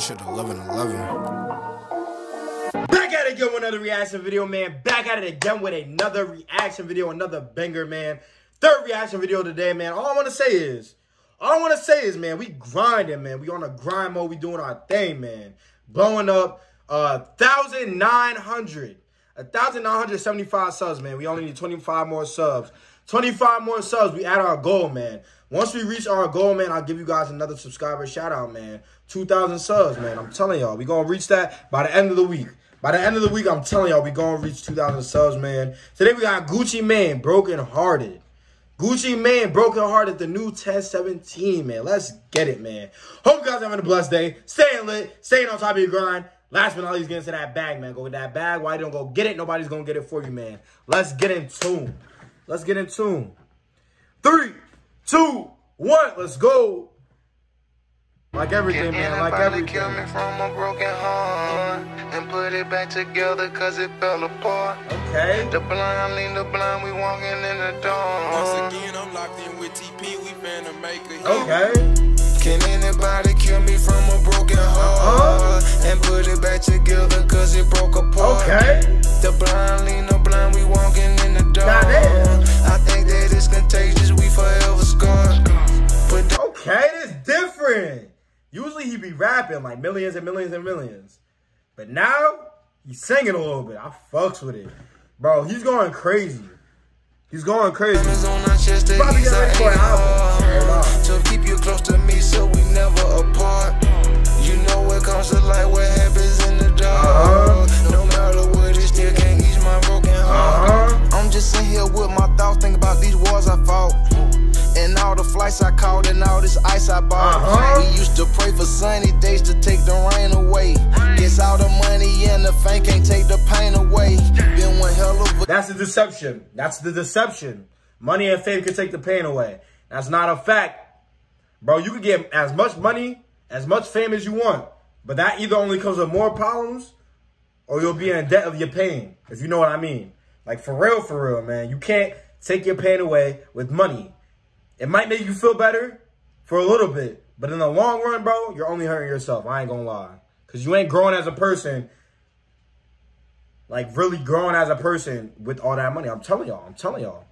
Shit, 11 11. Back at it again with another reaction video, man. Back at it again with another reaction video, another banger, man. Third reaction video today, man. All I want to say is, all I want to say is, man, we grinding, man. We on a grind mode. We doing our thing, man. Blowing up uh, a 1,900. 1,975 subs, man. We only need 25 more subs 25 more subs. We at our goal, man. Once we reach our goal, man, I'll give you guys another subscriber shout out, man. 2,000 subs, man. I'm telling y'all, we going to reach that by the end of the week. By the end of the week, I'm telling y'all, we going to reach 2,000 subs, man. Today, we got Gucci Mane, Broken Hearted. Gucci Mane, Broken Hearted, the new 1017, man. Let's get it, man. Hope you guys having a blessed day. Staying lit, staying on top of your grind. Last but not least, get into that bag, man. Go get that bag. Why don't go get it? Nobody's going to get it for you, man. Let's get in tune. Let's get in tune. Three, two, one. Let's go. Like everything, man. Like everything. kill me from a broken heart and put it back together cause it fell apart. Okay. The blind lean the blind, we walking in the dawn. Once again, I'm locked in with TP. We finna make a hit. Okay. Can anybody kill me from a broken heart uh-huh. and put it back together cause it broke apart? Okay. The blind lean Usually he be rapping like millions and millions and millions. But now, he's singing a little bit. I fucks with it. Bro, he's going crazy. He's going crazy. diamonds on our chest, they Probably ease get ready for an album. Hold on. heart. To keep you close to me so we never apart. You know what comes to light, what happens in the dark. Uh-huh. No matter what, it still can't ease my broken heart. Uh-huh. I'm just sitting here with my thoughts, thinking about these wars I fought. And all the flights I caught and all this ice I bought. Uh-huh. We used to pray for sunny days to take the rain away. Guess all the money and the fame can't take the pain away. Been one hell of a That's the deception. That's the deception. Money and fame can take the pain away. That's not a fact. Bro, you can get as much money, as much fame as you want. But that either only comes with more problems or you'll be in debt of your pain, if you know what I mean. Like, for real, for real, man. You can't take your pain away with money. It might make you feel better for a little bit, but in the long run, bro, you're only hurting yourself. I ain't gonna lie. Because you ain't growing as a person, like really growing as a person with all that money. I'm telling y'all. I'm telling y'all.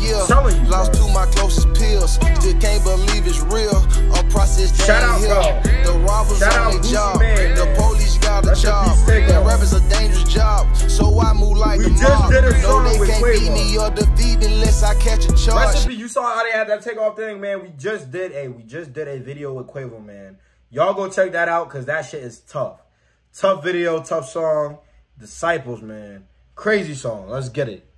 Yeah, Telling you, lost to my closest pills. Still can't believe it's real. A process Shout out, bro. The robbers Shout out on their job. Mane, the man. police got a job. Takeoff. Rap is a dangerous job. So I move like We the just mob. did a no, they with can't beat me or defeat unless I catch a charge. Recipe, you saw how they had that takeoff thing, man. We just did a we just did a video with Quavo, man. Y'all go check that out because that shit is tough. Tough video, tough song. Disciples, man. Crazy song. Let's get it.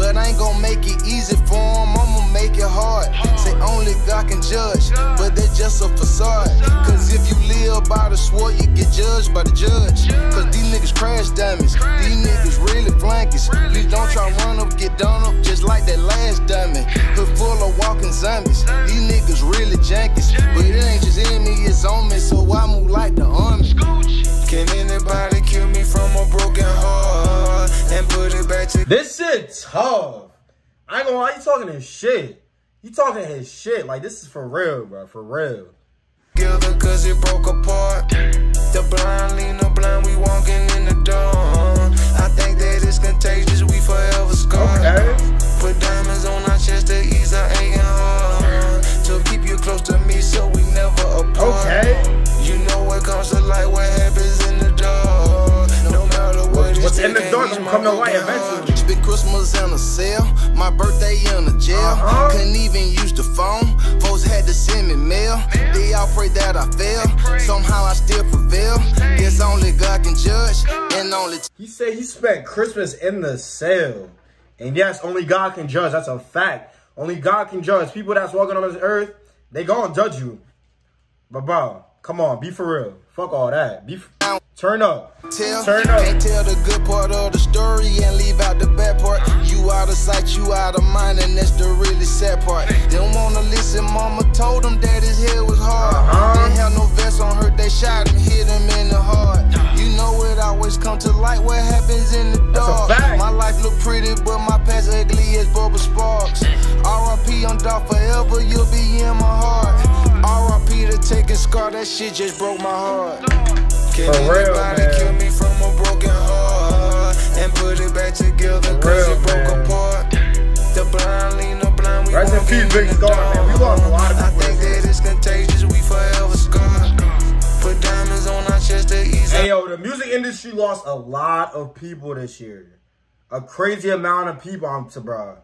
But I ain't gonna make it easy for for 'em, I'ma make it hard. Say only God can judge, but that's just a facade. Cause if you live by the sword, you get judged by the judge. Cause these niggas crash dummies, these niggas really flankies. Please don't try run up, get done up, just like that last dummy. Hood full of walking zombies, these niggas really jankies. But it ain't just shit tough. I ain't gonna lie, you talking his shit. You talking his shit. Like this is for real, bro. For real. together cause it broke apart. The blind lean the blind, we walking in the dawn. I think that it's contagious, we forever scarred. Okay. Gonna my come to light broken heart. eventually. Spent Christmas in a cell, my birthday in a jail. Uh-huh. Couldn't even use the phone. Folks had to send me mail. They all prayed that I fail. Somehow I still prevail. Guess only God can judge, and only He said he spent Christmas in the cell. And yes, only God can judge. That's a fact. Only God can judge. People that's walking on this earth, they gonna judge you. But bro, come on, be for real. Fuck all that. Be f- turn up. tell. Turn up. Can't tell the good part of the story and leave out the bad part. You out of sight, you out of mind, and that's the really sad part. They don't wanna listen. Mama told them that his head was hard. Uh-huh. Didn't have no vest on her. They shot him, hit him in the heart. You know it always come to light. What happens in the dark? My life look pretty, but my past ugly as Bubba Sparxxx. R.I.P. on dog forever. You'll be in my heart taking scar, that shit just broke my heart. Can For real, man. kill me from a broken heart and put it back together cause real, it broke man. apart. The blind lean, blind, we Rest in peace, Big Scarr, man. We lost a lot of people. I think that it's contagious, we forever scarred. Put diamonds on our chest to ease Hey, yo, the music industry lost a lot of people this year. A crazy amount of people, I'm bro.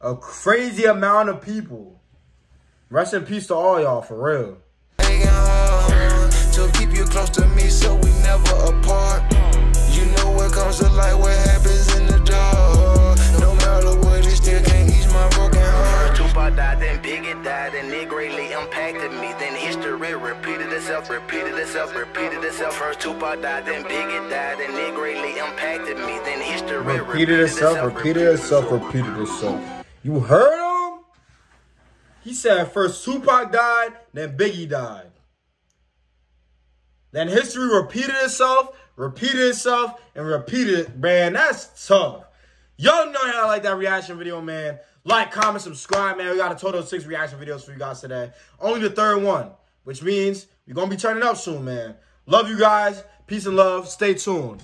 A crazy amount of people. Rest in peace to all y'all, for real making hard to keep you close to me so we never apart. You know what comes to light, what happens in the dark. No matter what, it still can't ease my broken heart. Tupac died, then Biggie died, and it greatly impacted me. Then history repeated itself, repeated itself, repeated itself. First Tupac died, then Biggie died, and it greatly impacted me. Then history Repeated itself, repeated itself, repeated itself. You heard him? He said first Tupac died, then Biggie died. Then history repeated itself, repeated itself, and repeated it. Man, that's tough. Y'all know how I like that reaction video, man. Like, comment, subscribe, man. We got a total of six reaction videos for you guys today. Only the third one, which means we're going to be turning up soon, man. Love you guys. Peace and love. Stay tuned.